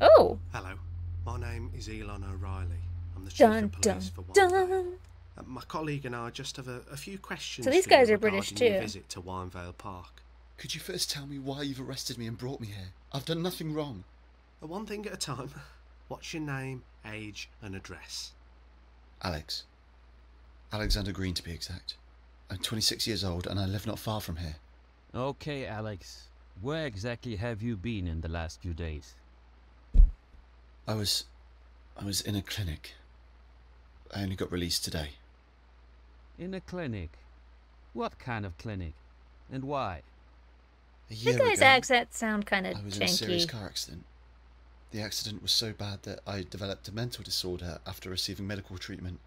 Oh. Hello. My name is Elon O'Reilly. I'm the chief Dun of dun police for dun. Winevale. Uh, my colleague and I just have a, a few questions. So these for you guys are British your too. Visit to Winevale Park. Could you first tell me why you've arrested me and brought me here? I've done nothing wrong. Uh, One thing at a time. What's your name, age, and address? Alex. Alexander Green, to be exact. I'm 26 years old and I live not far from here. Okay, Alex. Where exactly have you been in the last few days? I was. I was in a clinic. I only got released today. In a clinic. What kind of clinic? And why? A That year guy's ago, accent sound kind of I was in a serious car accident. The accident was so bad that I developed a mental disorder after receiving medical treatment.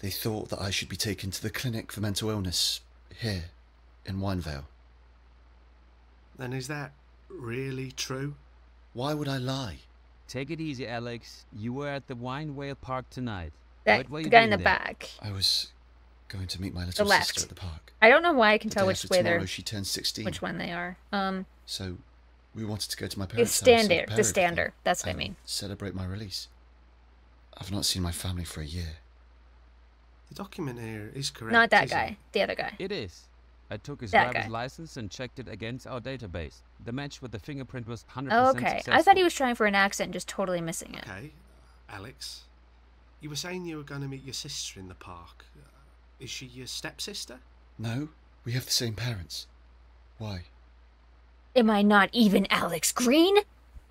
They thought that I should be taken to the clinic for mental illness here in Winevale. Then is that really true? Why would I lie? Take it easy, Alex. You were at the Winevale Park tonight. That What the you guy in the there? back. I was going to meet my little left. sister at the park. I don't know why I can The tell which way tomorrow they're, she turns 16. which one they are. Um, So we wanted to go to my parents' house and standard, prepare the everything standard. That's what I mean. Celebrate my release. I've not seen my family for a year. The document here is correct. Not that isn't guy. it? The other guy. It is. I took his That driver's guy. license and checked it against our database. The match with the fingerprint was 100% Oh, okay. I thought he was trying for an accent, and just totally missing it. Okay, Alex. You were saying you were going to meet your sister in the park. Uh, Is she your stepsister? No, we have the same parents. Why? Am I not even Alex Green?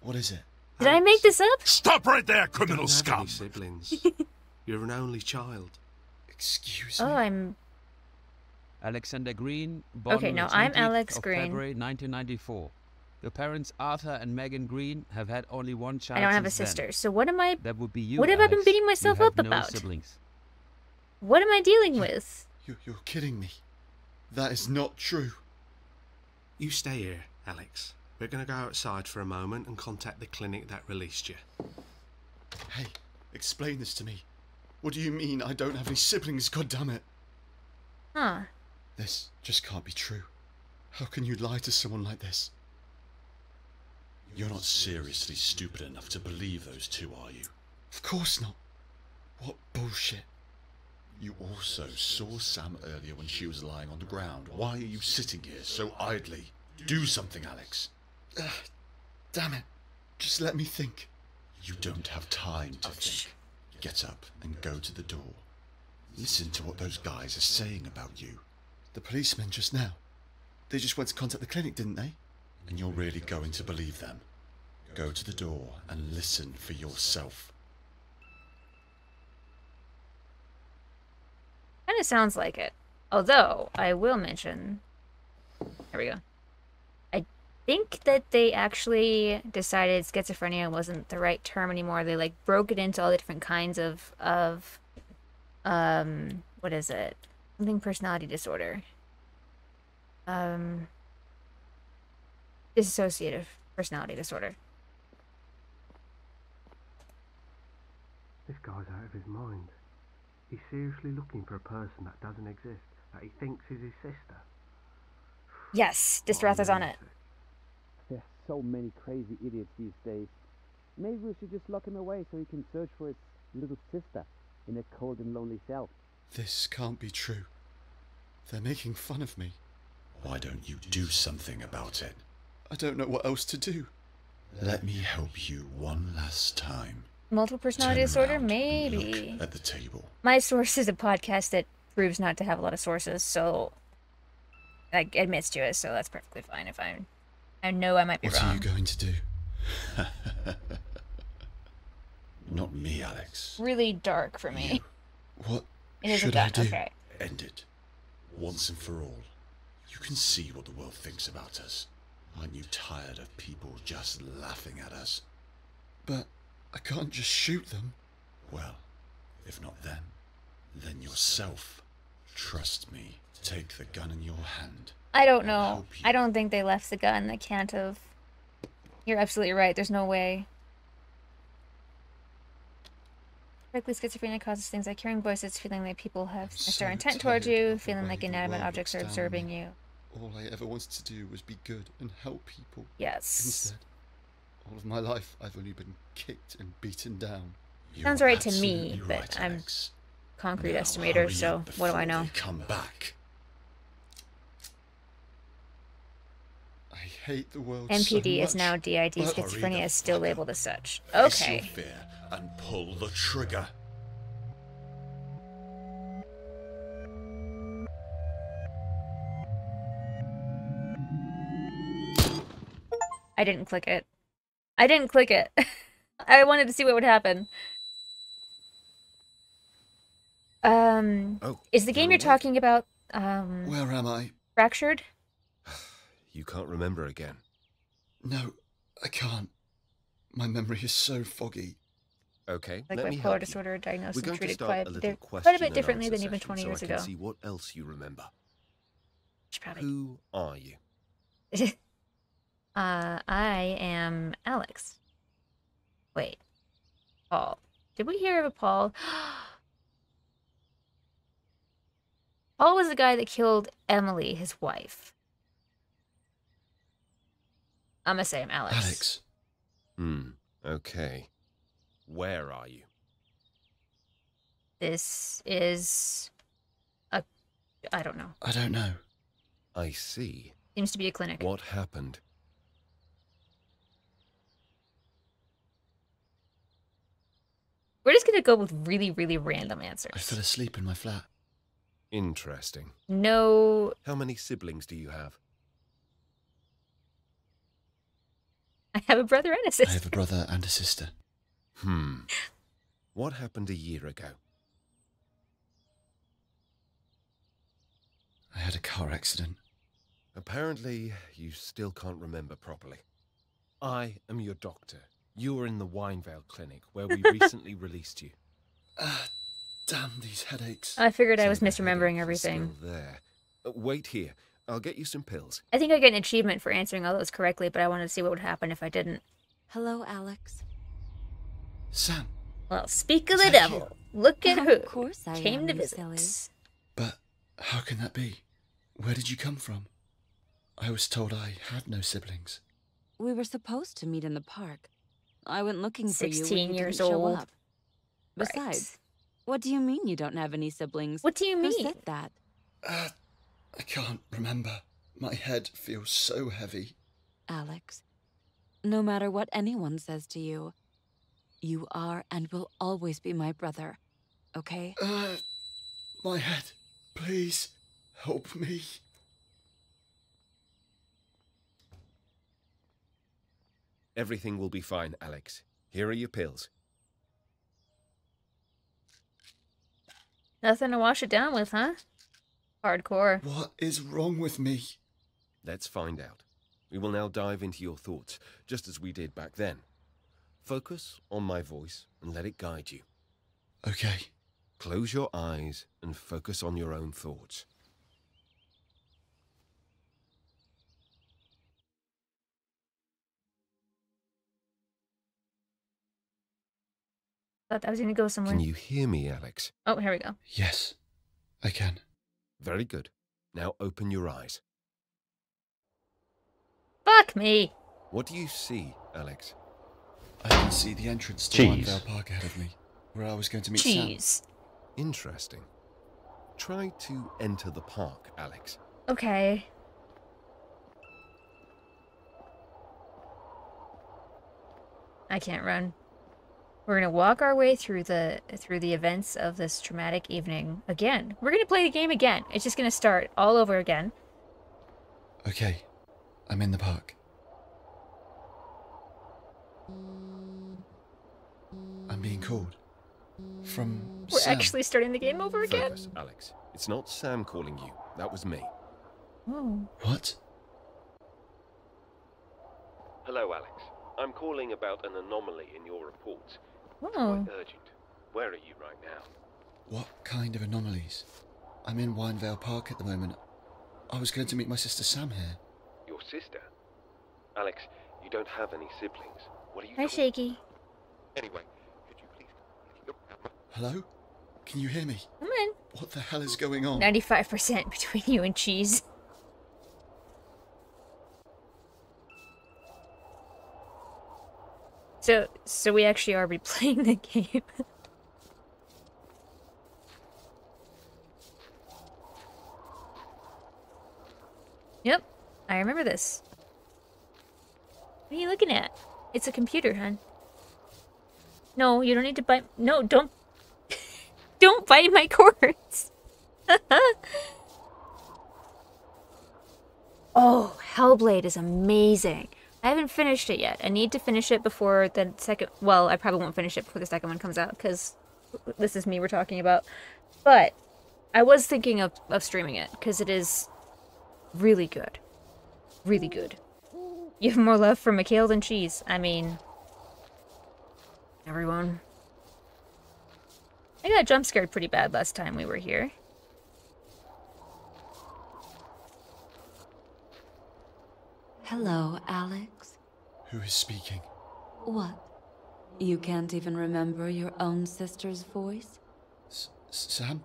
What is it? Did I make this up? Stop right there, You criminal don't have any scum! siblings. You're an only child. Excuse me. Oh, I'm. Alexander Green, born Okay, on no, the I'm 20th Alex of Green. February 1994. Your parents, Arthur and Megan Green, have had only one child I don't have a since then. sister. So what am I? That would be you. What have I been Alex. beating You myself have up no about? siblings. What am I dealing with? You, you're kidding me. That is not true. You stay here, Alex. We're going to go outside for a moment and contact the clinic that released you. Hey, explain this to me. What do you mean I don't have any siblings, God damn it? Huh? This just can't be true. How can you lie to someone like this? You're not seriously stupid enough to believe those two, are you? Of course not. What bullshit. You also saw Sam earlier when she was lying on the ground. Why are you sitting here so idly? Do something, Alex. Ugh, damn it. Just let me think. You don't have time to think. Get up and go to the door. Listen to what those guys are saying about you. The policemen just now. They just went to contact the clinic, didn't they? And you're really going to believe them. Go to the door and listen for yourself. Kind of sounds like it. Although I will mention. There we go. I think that they actually decided schizophrenia wasn't the right term anymore. They like broke it into all the different kinds of of um what is it? Something personality disorder. Um dissociative personality disorder. This guy's out of his mind. He's seriously looking for a person that doesn't exist, that he thinks is his sister. Yes, Distrath is on it. There's so many crazy idiots these days. Maybe we should just lock him away so he can search for his little sister in a cold and lonely cell. This can't be true. They're making fun of me. Why don't you do something about it? I don't know what else to do. Let me help you one last time. Multiple personality Turn disorder? Maybe. Look at the table. My source is a podcast that proves not to have a lot of sources, so like admits to it, so that's perfectly fine if I'm I know I might be What are you going to do? Not me, Alex. Really dark for me. What It isn't should I that do? okay. End it. Once and for all. You can see what the world thinks about us. Aren't you tired of people just laughing at us? But I can't just shoot them. Well, if not them, then yourself. Trust me. Take the gun in your hand. I don't know. I don't think they left the gun. They can't have. You're absolutely right. There's no way. Typically, schizophrenia causes things like hearing voices, feeling like people have I'm a certain intent towards you, feeling like inanimate objects are looks down on observing you. All I ever wanted to do was be good and help people. Yes. Instead, All of my life, I've only been kicked and beaten down. You Sounds right to me, but right, I'm Alex. Concrete Now estimator, so what do I know? they Come back. I hate the world so MPD is now DID. Schizophrenia is still labeled as such. Face your Okay. Fear and pull the trigger. I didn't click it. I didn't click it. I wanted to see what would happen. Um, Oh, is the game you're you're talking about um Where am I? fractured? You can't remember again. No, I can't. My memory is so foggy. Okay, Like let me bipolar disorder diagnosed We're and treated quite, a quite a bit differently than even 20 so years ago. see what else you remember. Probably. Who are you? uh, I am Alex. Wait, Paul. Did we hear of a Paul? Paul was the guy that killed Emily, his wife. I'm gonna say I'm Alex. Alex, Hmm. Okay. Where are you? This is a. I don't know. I don't know. I see. Seems to be a clinic. What happened? We're just gonna go with really, really random answers. I fell asleep in my flat. Interesting. No, How many siblings do you have? I have a brother and a I sister. I have a brother and a sister. Hmm. What happened a year ago? I had a car accident. Apparently, you still can't remember properly. I am your doctor. You are in the Winevale Clinic, where we recently released you. Ah, damn these headaches. I figured I was misremembering everything. Still there. Uh, wait here. I'll get you some pills. I think I get an achievement for answering all those correctly, but I wanted to see what would happen if I didn't. Hello, Alex. Sam, Well, speak of the that devil. Look at Of who course I came am, to visit. silly. but how can that be? Where did you come from? I was told I had no siblings. We were supposed to meet in the park. I went looking for you. when 16 you years didn't show old. up. Besides, Right. what do you mean you don't have any siblings? What do you mean? Who mean? said that? Uh, I can't remember. My head feels so heavy. Alex, no matter what anyone says to you, you are and will always be my brother. Okay? Uh, my head. Please, help me. Everything will be fine, Alex. Here are your pills. Nothing to wash it down with, huh? Hardcore. What is wrong with me? Let's find out. We will now dive into your thoughts, just as we did back then. Focus on my voice and let it guide you. Okay. Close your eyes and focus on your own thoughts. Thought I was gonna go somewhere. Can you hear me, Alex? Oh, here we go. Yes, I can. Very good. Now open your eyes. Fuck me. What do you see, Alex? I can see the entrance to Cheese. Park ahead of me, where I was going to meet Sam. Jeez. Interesting. Try to enter the park, Alex. Okay. I can't run. We're gonna walk our way through the through the events of this traumatic evening again. We're gonna play the game again. It's just gonna start all over again. Okay, I'm in the park. I'm being called. From We're Sam. actually starting the game over again. Focus, Alex. It's not Sam calling you. That was me. Oh. What? Hello, Alex. I'm calling about an anomaly in your reports. Oh. urgent. Where are you right now? What kind of anomalies? I'm in Winevale Park at the moment. I was going to meet my sister Sam here. Your sister? Alex, you don't have any siblings. What are you Hi, talking- Shaky. Anyway, could you please look at Hello? Can you hear me? Come in. What the hell is going on? Ninety-five percent between you and cheese. So, so we actually are replaying the game. yep, I remember this. What are you looking at? It's a computer, hon. No, you don't need to bite. No, don't. Don't bite my cords. oh, Hellblade is amazing. I haven't finished it yet. I need to finish it before the second. Well, I probably won't finish it before the second one comes out because this is me we're talking about. But I was thinking of, of streaming it because it is really good. Really good. You have more love for Mikhail than cheese. I mean, everyone. I got jump scared pretty bad last time we were here. Hello, Alex. Who is speaking? What? You can't even remember your own sister's voice? S- Sam?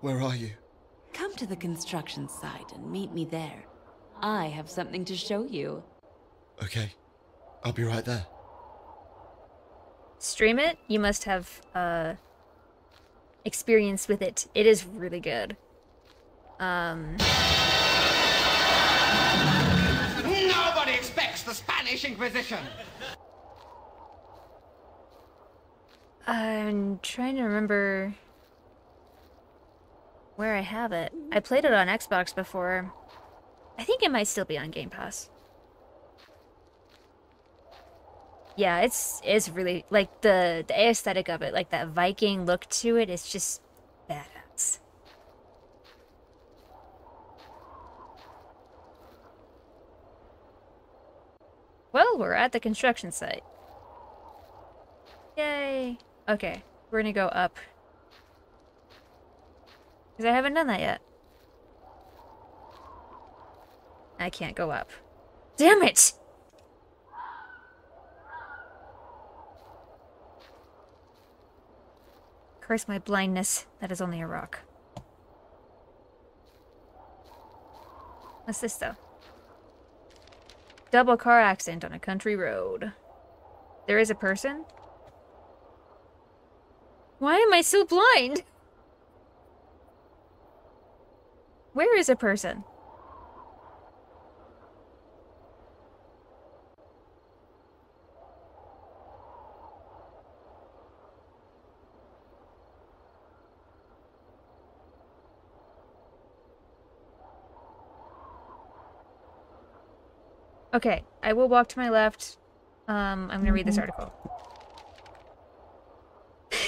Where are you? Come to the construction site and meet me there. I have something to show you. Okay. I'll be right there. Stream it. You must have uh experience with it. It is really good. Um Nobody expects the Spanish Inquisition. I'm trying to remember where I have it. I played it on Xbox before. I think it might still be on Game Pass. Yeah, it's it's really like the the aesthetic of it, like that Viking look to it. it is just badass. Well, we're at the construction site. Yay! Okay, we're gonna go up. Because I haven't done that yet. I can't go up. Damn it! Curse my blindness. That is only a rock. What's this, though? Double car accident on a country road. There is a person? Why am I so blind? Where is a person? Okay, I will walk to my left. Um, I'm gonna read this article.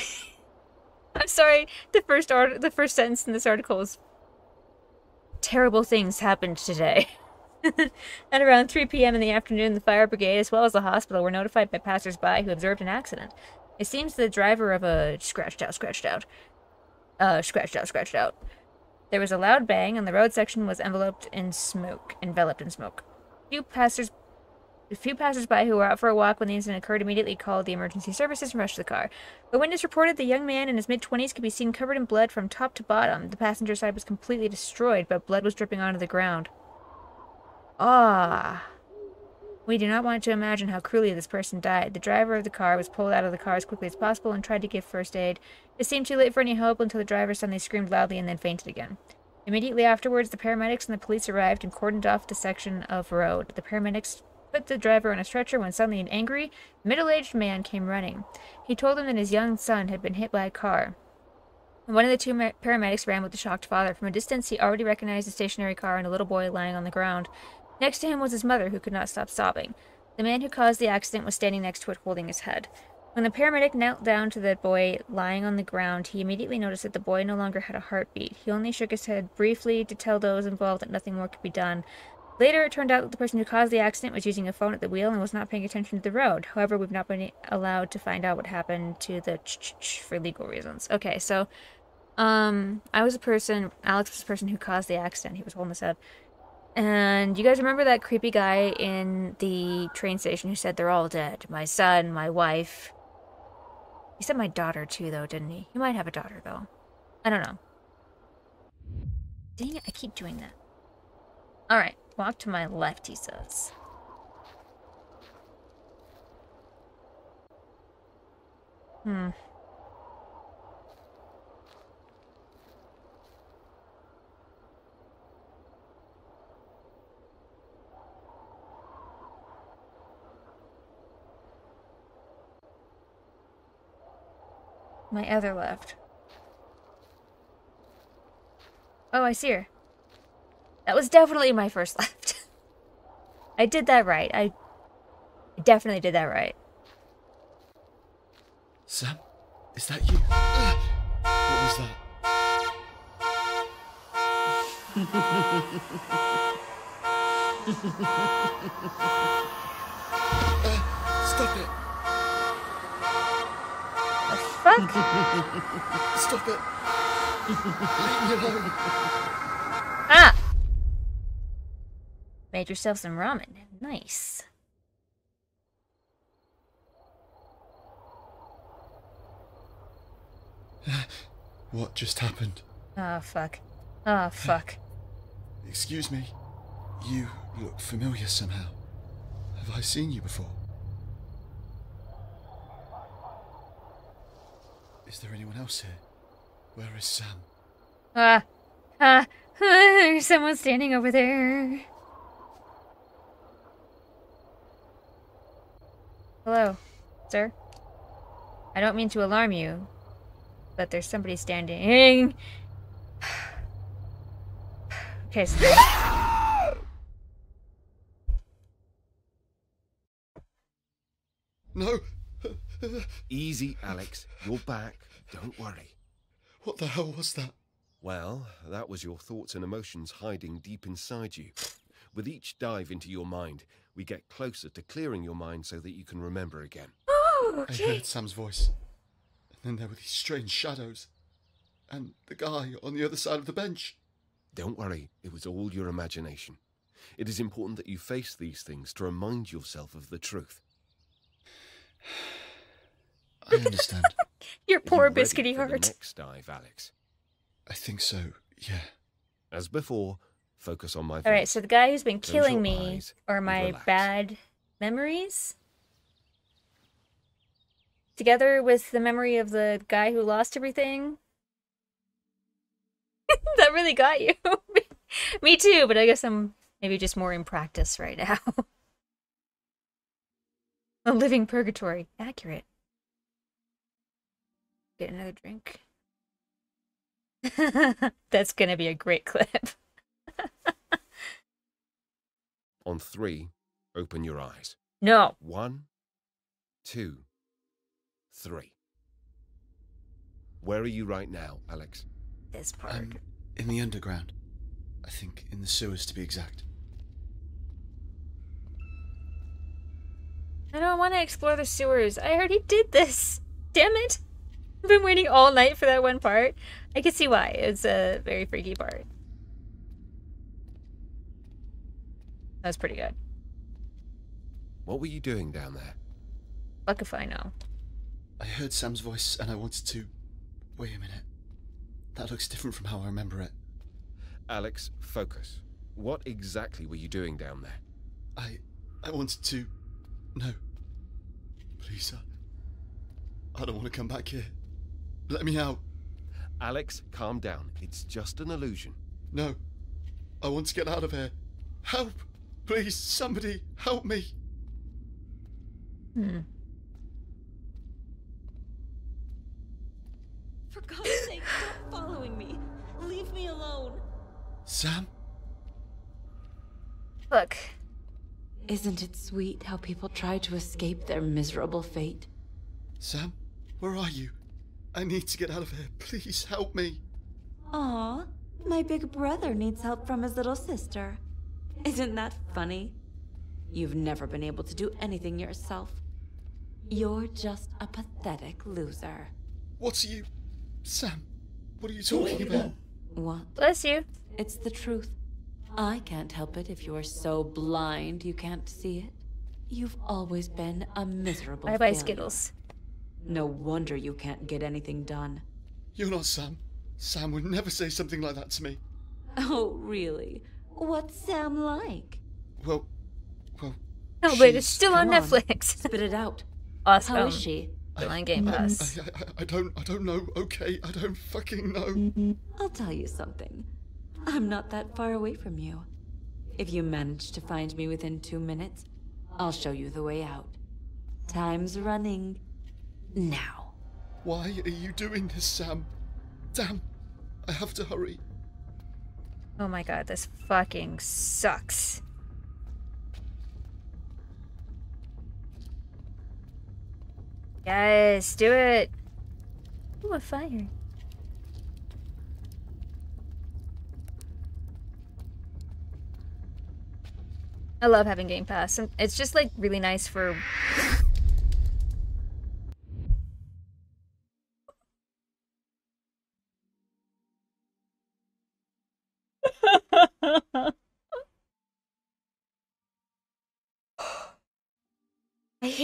I'm sorry. The first art, the first sentence in this article is terrible things happened today. At around 3 p.m. in the afternoon, the fire brigade, as well as the hospital, were notified by passers-by who observed an accident. It seems the driver of a scratched out, scratched out, uh, scratched out, scratched out. There was a loud bang, and the road section was enveloped in smoke. Enveloped in smoke. Few passers, a few passers-by who were out for a walk when the incident occurred immediately called the emergency services and rushed to the car. The witness reported the young man in his mid-twenties could be seen covered in blood from top to bottom. The passenger side was completely destroyed, but blood was dripping onto the ground. Ah. We do not want to imagine how cruelly this person died. The driver of the car was pulled out of the car as quickly as possible and tried to give first aid. It seemed too late for any hope until the driver suddenly screamed loudly and then fainted again. Immediately afterwards, the paramedics and the police arrived and cordoned off the section of road. The paramedics put the driver on a stretcher when suddenly an angry, middle-aged man came running. He told them that his young son had been hit by a car. One of the two paramedics ran with the shocked father. From a distance, he already recognized the stationary car and a little boy lying on the ground. Next to him was his mother, who could not stop sobbing. The man who caused the accident was standing next to it, holding his head. When the paramedic knelt down to the boy lying on the ground, he immediately noticed that the boy no longer had a heartbeat. He only shook his head briefly to tell those involved that nothing more could be done. Later, it turned out that the person who caused the accident was using a phone at the wheel and was not paying attention to the road. However, we've not been allowed to find out what happened to the ch-ch-ch for legal reasons. Okay, so, um, I was a person, Alex was the person who caused the accident. He was holding his head. And you guys remember that creepy guy in the train station who said they're all dead? My son, my wife. He said my daughter too, though, didn't he? He might have a daughter, though. I don't know. Dang it, I keep doing that. Alright, walk to my left, he says. Hmm. My other left. Oh, I see her. That was definitely my first left. I did that right. I I definitely did that right. Sam, is that you? What was that? Uh, stop it! Fuck? Stop it! Leave me alone! ah! Made yourself some ramen. Nice. What just happened? Oh, fuck. Oh, fuck. Excuse me. You look familiar somehow. Have I seen you before? Is there anyone else here? Where is Sam? Ah. Ah. There's someone standing over there. Hello, sir. I don't mean to alarm you, but there's somebody standing. okay. So No! Easy, Alex. You're back. Don't worry. What the hell was that? Well, that was your thoughts and emotions hiding deep inside you. With each dive into your mind, we get closer to clearing your mind so that you can remember again. oh, I heard Sam's voice. And then there were these strange shadows. And the guy on the other side of the bench. Don't worry, it was all your imagination. It is important that you face these things to remind yourself of the truth. I understand. Your Are you poor ready biscuity for the heart. next dive, Alex. I think so, yeah. As before, focus on my All right, voice. so the guy who's been Close killing me eyes are my relax. bad memories. Together with the memory of the guy who lost everything. that really got you. me too, but I guess I'm maybe just more in practice right now. A living purgatory. Accurate. Get another drink. That's gonna be a great clip. On three, open your eyes. No. One, two, three. Where are you right now, Alex? This part. I'm in the underground. I think in the sewers to be exact. I don't want to explore the sewers. I already did this. Damn it. I've been waiting all night for that one part. I can see why. It's a very freaky part. That was pretty good. What were you doing down there? Fuck if I know. I heard Sam's voice and I wanted to. Wait a minute. That looks different from how I remember it. Alex, focus. What exactly were you doing down there? I. I wanted to. No. Please, I. I don't want to come back here. Let me out. Alex, calm down. It's just an illusion. No. I want to get out of here. Help! Please, somebody, help me! Hmm. For God's sake, stop following me. Leave me alone. Sam? Look. Isn't it sweet how people try to escape their miserable fate? Sam? Where are you? I need to get out of here. Please help me. Aw, my big brother needs help from his little sister. Isn't that funny? You've never been able to do anything yourself. You're just a pathetic loser. What are you. Sam, what are you talking about? What? Bless you. It's the truth. I can't help it if you're so blind you can't see it. You've always been a miserable Bye bye, failure. Skittles. No wonder you can't get anything done. You're not Sam. Sam would never say something like that to me. Oh, really? What's Sam like? Well, well. Oh, but it's still on on, Netflix. Spit it out. Awesome. How is she? Still on Game I- Pass. I, I, I don't. I don't know. Okay, I don't fucking know. I'll tell you something. I'm not that far away from you. If you manage to find me within two minutes, I'll show you the way out. Time's running. Now. Why are you doing this, Sam? Damn, I have to hurry. Oh my god, this fucking sucks. Yes, do it. Ooh, a fire. I love having Game Pass. and It's just like really nice for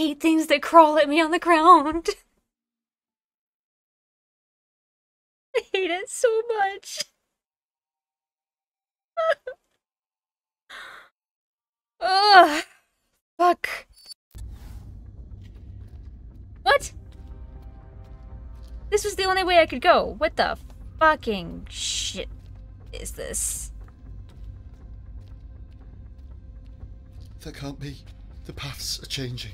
hate things that crawl at me on the ground. I hate it so much. Ugh. Fuck. What? This was the only way I could go. What the fucking shit is this? That can't be. The paths are changing.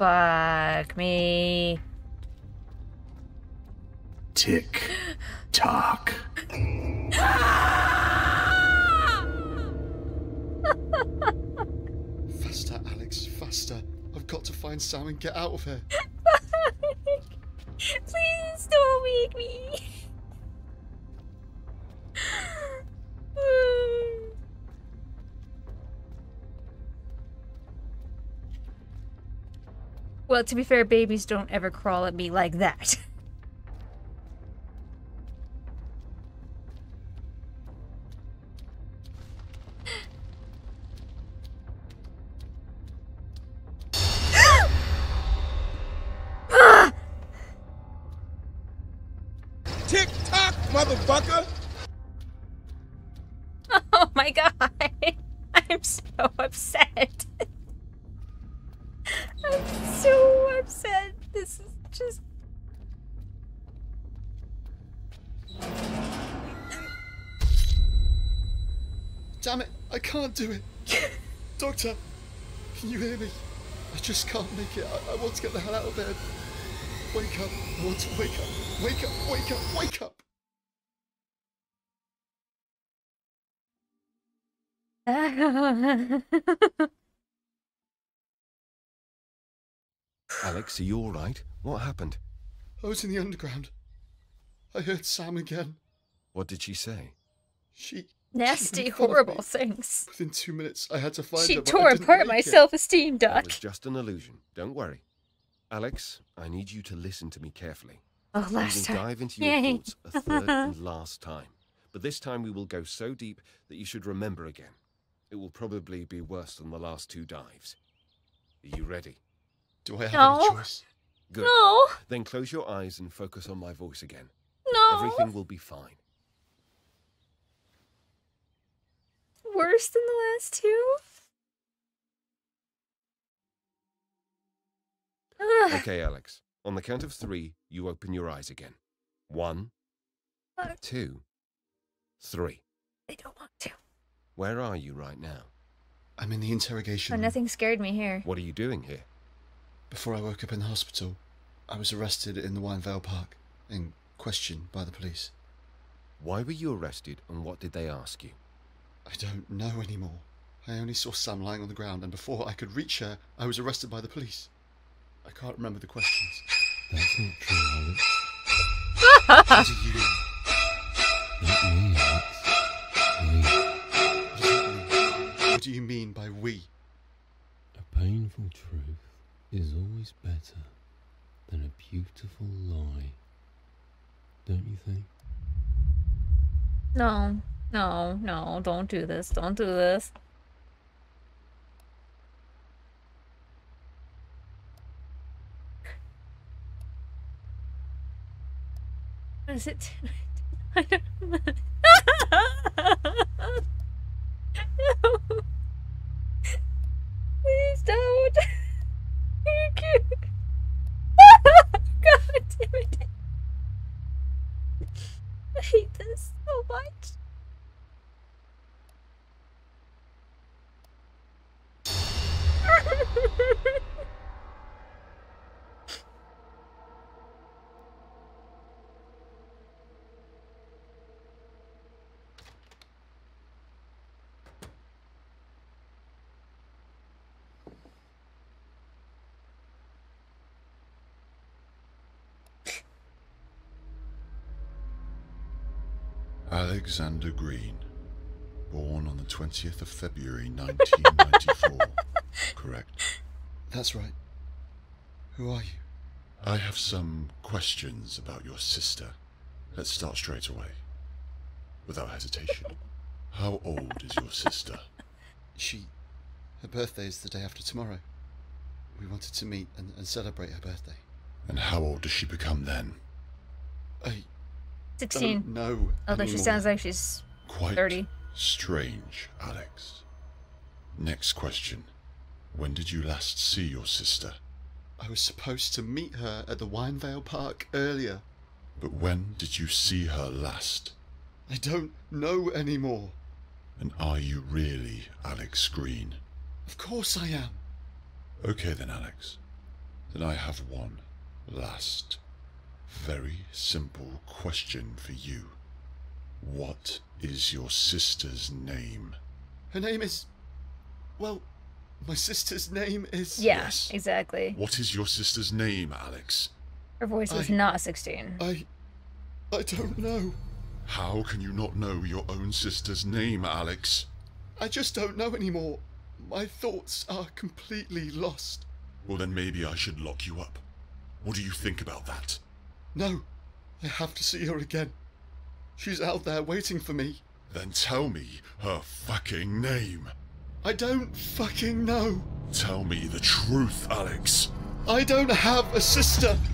Fuck me. Tick tock. Faster, Alex, faster. I've got to find Sam and get out of here. Please don't wake me. Well, to be fair, babies don't ever crawl at me like that. Tick tock, motherfucker! Oh my god. I'm so upset. I'm so upset. This is just. Damn it, I can't do it. Doctor, can you hear me? I just can't make it. I, I want to get the hell out of bed. Wake up. I want to wake up. Wake up, wake up, wake up. Alex, are you all right? What happened? I was in the underground. I heard Sam again. What did she say? She. Nasty, she horrible me. things. Within two minutes, I had to find She her. but I tore apart my self esteem, That Duck. was just an illusion. Don't worry. Alex, I need you to listen to me carefully. Oh, we last will time. dive into your Yay. thoughts a third and last time. But this time we will go so deep that you should remember again. It will probably be worse than the last two dives. Are you ready? Do I have No. any choice? Good. No. Then close your eyes and focus on my voice again. No. Everything will be fine. Worse than the last two? Okay, Alex. On the count of three, you open your eyes again. One, Fuck. two, three. I don't want to. Where are you right now? I'm in the interrogation Oh, nothing scared me here. What are you doing here? Before I woke up in the hospital, I was arrested in the Winevale Park and questioned by the police. Why were you arrested and what did they ask you? I don't know anymore. I only saw Sam lying on the ground, and before I could reach her, I was arrested by the police. I can't remember the questions. That's not true, Alex. What do you? Not me, Alex. We. What does? What do you mean by we? A painful truth is always better than a beautiful lie. Don't you think? No, no, no, don't do this. Don't do this. What is it? I don't no. Please don't. You're cute. Alexander Green, born on the 20th of February 1994. Correct. That's right. Who are you? I have some questions about your sister. Let's start straight away. Without hesitation. How old is your sister? She. Her birthday is the day after tomorrow. We wanted to meet and, and celebrate her birthday. And how old does she become then? I. 16. Don't know. Although she sounds like she's Quite 30. strange, Alex. Next question. When did you last see your sister? I was supposed to meet her at the Winevale Park earlier. But when did you see her last? I don't know anymore. And are you really Alex Green? Of course I am. Okay then, Alex. Then I have one last, very simple question for you. What is your sister's name? Her name is. Well, my sister's name is. Yeah, exactly. What is your sister's name, Alex? Her voice is not 16. I. I don't know. How can you not know your own sister's name, Alex? I just don't know anymore. My thoughts are completely lost. Well, then maybe I should lock you up. What do you think about that? No, I have to see her again. She's out there waiting for me. Then tell me her fucking name. I don't fucking know. Tell me the truth, Alex. I don't have a sister.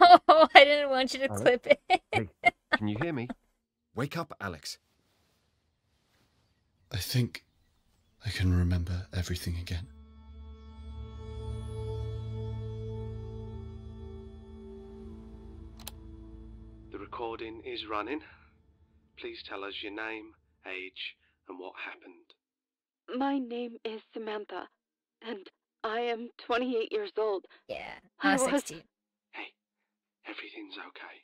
No, I didn't want you to Alex? clip it. Hey, can you hear me? Wake up, Alex. I think I can remember everything again. Recording is running. Please tell us your name, age, and what happened. My name is Samantha, and I am 28 years old. Yeah, I not was 16. Hey, everything's okay.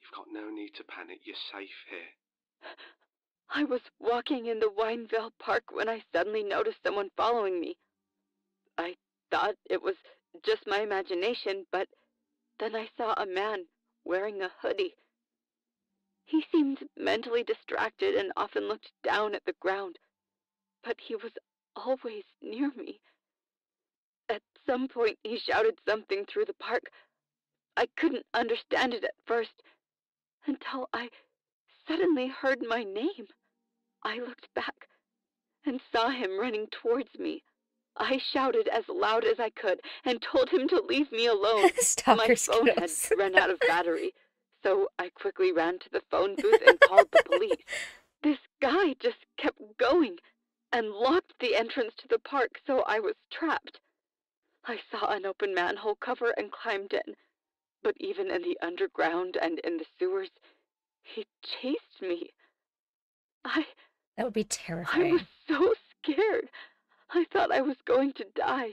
You've got no need to panic. You're safe here. I was walking in the Winevale Park when I suddenly noticed someone following me. I thought it was just my imagination, but then I saw a man wearing a hoodie. He seemed mentally distracted and often looked down at the ground, but he was always near me. At some point, he shouted something through the park. I couldn't understand it at first until I suddenly heard my name. I looked back and saw him running towards me. I shouted as loud as I could and told him to leave me alone. My phone had run out of battery, so I quickly ran to the phone booth and called the police. This guy just kept going and locked the entrance to the park, so I was trapped. I saw an open manhole cover and climbed in, but even in the underground and in the sewers, he chased me. I That would be terrifying. I was so scared. I thought I was going to die.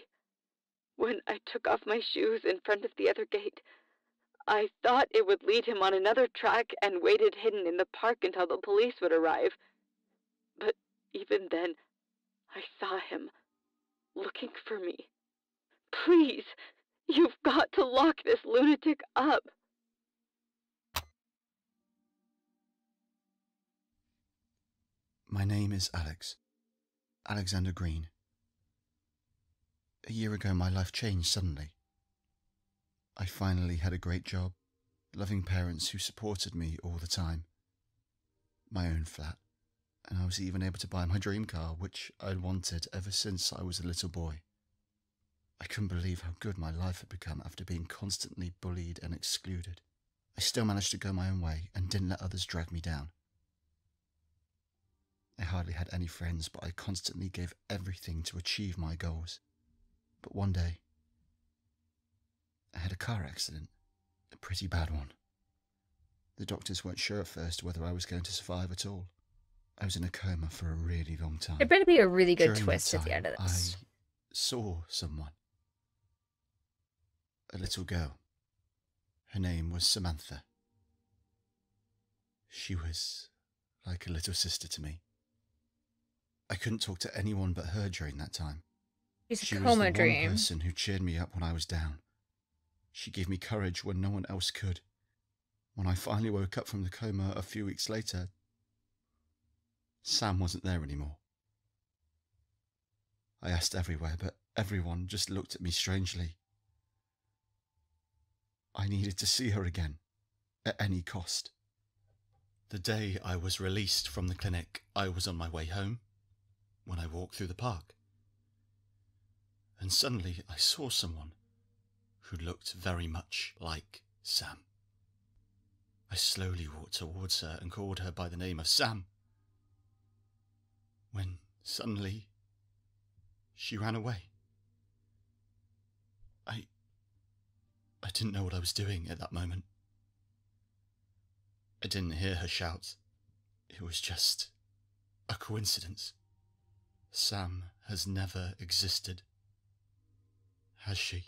When I took off my shoes in front of the other gate, I thought it would lead him on another track and waited hidden in the park until the police would arrive. But even then, I saw him looking for me. Please, you've got to lock this lunatic up. My name is Alex. Alexander Green. A year ago, my life changed suddenly. I finally had a great job, loving parents who supported me all the time, my own flat, and I was even able to buy my dream car, which I'd wanted ever since I was a little boy. I couldn't believe how good my life had become after being constantly bullied and excluded. I still managed to go my own way and didn't let others drag me down. I hardly had any friends, but I constantly gave everything to achieve my goals. But one day, I had a car accident, a pretty bad one. The doctors weren't sure at first whether I was going to survive at all. I was in a coma for a really long time. It better be a really good During twist at the end of this. I saw someone. A little girl. Her name was Samantha. She was like a little sister to me. I couldn't talk to anyone but her during that time. She's a she was coma the one person who cheered me up when I was down. She gave me courage when no one else could. When I finally woke up from the coma a few weeks later, Sam wasn't there anymore. I asked everywhere, but everyone just looked at me strangely. I needed to see her again, at any cost. The day I was released from the clinic, I was on my way home when I walked through the park. And suddenly I saw someone who looked very much like Sam. I slowly walked towards her and called her by the name of Sam. When suddenly she ran away. I. I didn't know what I was doing at that moment. I didn't hear her shout. It was just a coincidence. Sam has never existed. Has she?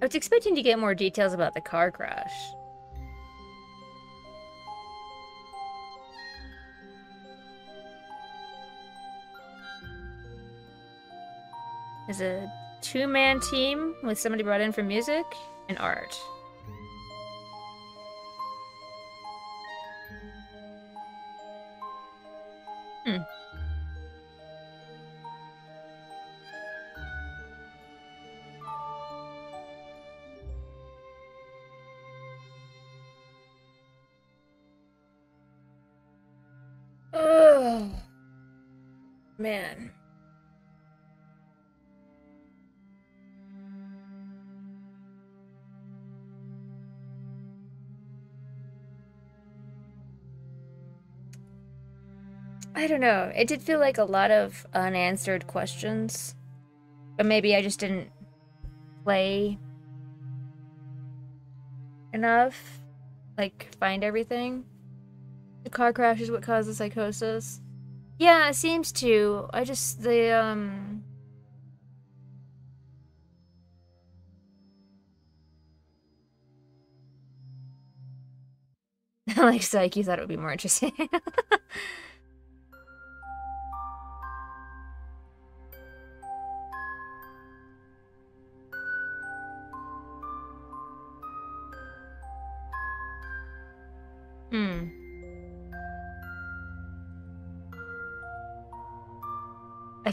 I was expecting to get more details about the car crash. Is a two-man team with somebody brought in for music and art. I don't know. It did feel like a lot of unanswered questions. But maybe I just didn't play enough. Like, find everything. The car crash is what caused the psychosis. Yeah, it seems to. I just, the, um... like, Psyche thought it would be more interesting.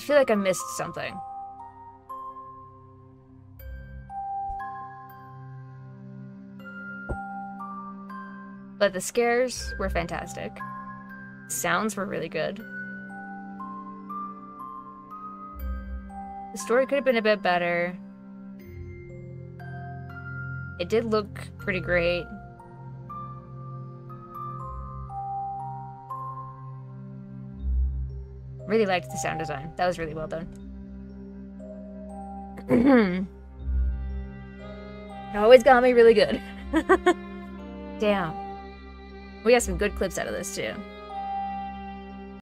feel like I missed something. But the scares were fantastic. Sounds were really good. The story could have been a bit better. It did look pretty great. Really liked the sound design. That was really well done. it always got me really good. Damn. We got some good clips out of this too.